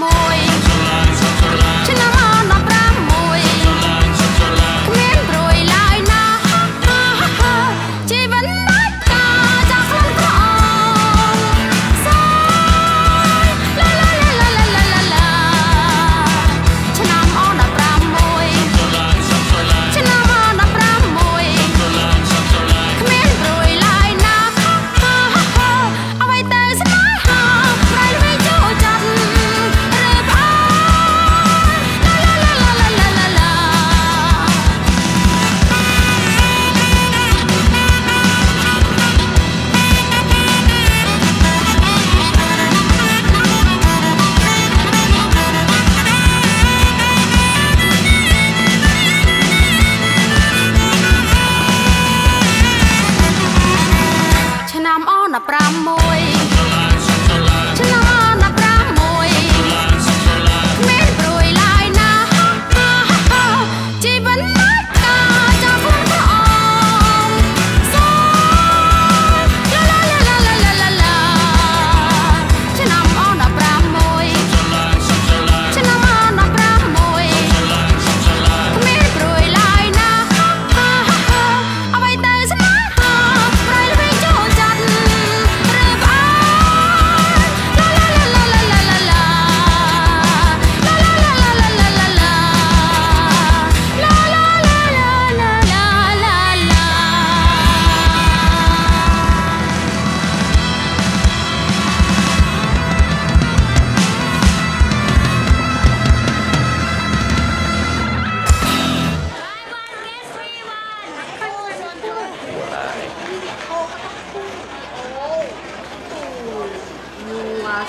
More. amor.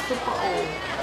吃饱。